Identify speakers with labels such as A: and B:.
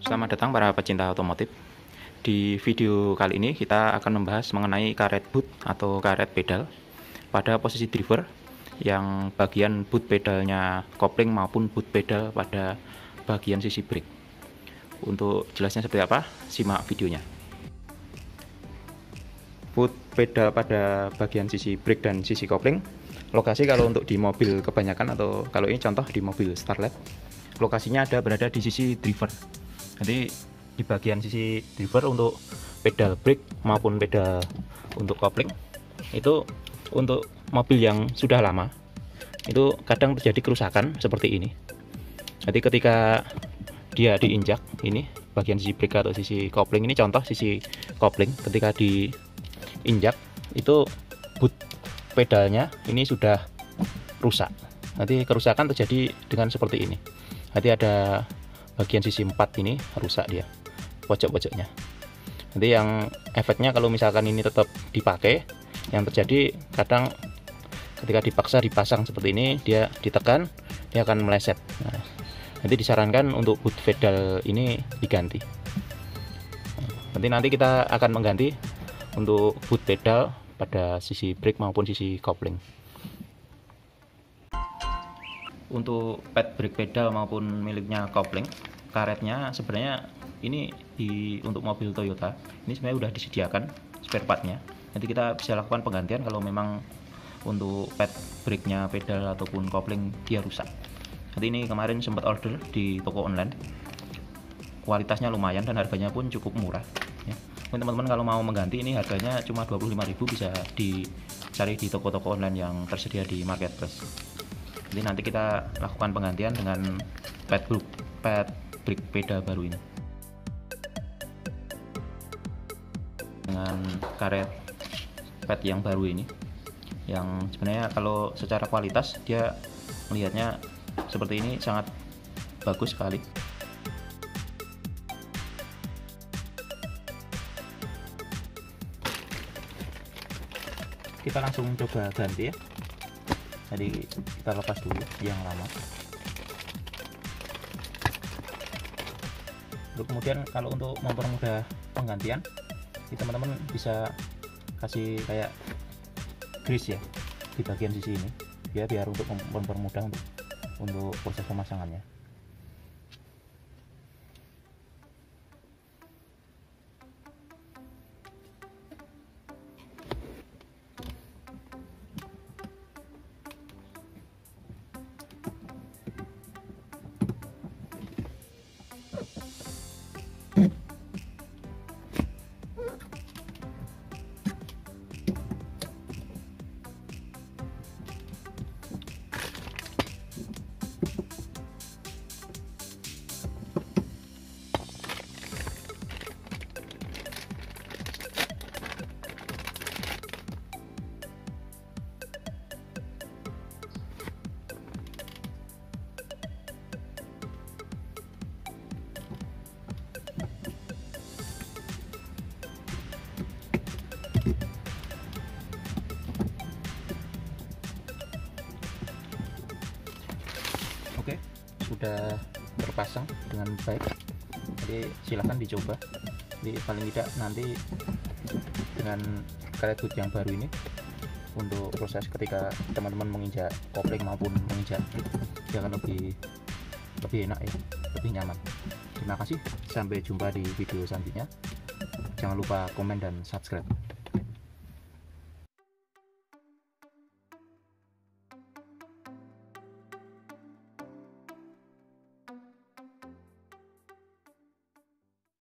A: Selamat datang para pecinta otomotif. Di video kali ini kita akan membahas mengenai karet boot atau karet pedal pada posisi driver yang bagian boot pedalnya kopling maupun boot pedal pada bagian sisi brake. Untuk jelasnya seperti apa, simak videonya. Boot pedal pada bagian sisi brake dan sisi kopling. Lokasi kalau untuk di mobil kebanyakan atau kalau ini contoh di mobil Starlet, lokasinya ada berada di sisi driver jadi di bagian sisi driver untuk pedal brake maupun pedal untuk kopling itu untuk mobil yang sudah lama itu kadang terjadi kerusakan seperti ini. Jadi ketika dia diinjak ini bagian sisi brake atau sisi kopling ini contoh sisi kopling ketika diinjak itu boot pedalnya ini sudah rusak. Nanti kerusakan terjadi dengan seperti ini. Nanti ada bagian sisi 4 ini rusak dia pojok-pojoknya. Nanti yang efeknya kalau misalkan ini tetap dipakai yang terjadi kadang ketika dipaksa dipasang seperti ini dia ditekan dia akan meleset. Nah, nanti disarankan untuk boot pedal ini diganti. Nanti nanti kita akan mengganti untuk boot pedal pada sisi brake maupun sisi kopling untuk pad brake pedal maupun miliknya kopling karetnya sebenarnya ini di untuk mobil Toyota ini sebenarnya udah disediakan spare partnya. Nanti kita bisa lakukan penggantian kalau memang untuk pad brake-nya pedal ataupun kopling dia rusak. Nanti ini kemarin sempat order di toko online. Kualitasnya lumayan dan harganya pun cukup murah ya. teman-teman kalau mau mengganti ini harganya cuma 25.000 bisa dicari di toko-toko online yang tersedia di marketplace jadi nanti kita lakukan penggantian dengan pad pad brake pedal baru ini. Dengan karet pad yang baru ini yang sebenarnya kalau secara kualitas dia melihatnya seperti ini sangat bagus sekali. Kita langsung coba ganti ya jadi kita lepas dulu yang lama. Kemudian kalau untuk mempermudah penggantian teman-teman bisa kasih kayak grease ya di bagian sisi ini ya biar untuk mempermudah untuk untuk proses pemasangannya sudah terpasang dengan baik. Jadi silahkan dicoba. Jadi paling tidak nanti dengan boot yang baru ini untuk proses ketika teman-teman menginjak kopling maupun menginjak akan lebih lebih enak ya lebih nyaman. Terima kasih sampai jumpa di video selanjutnya. Jangan lupa komen dan subscribe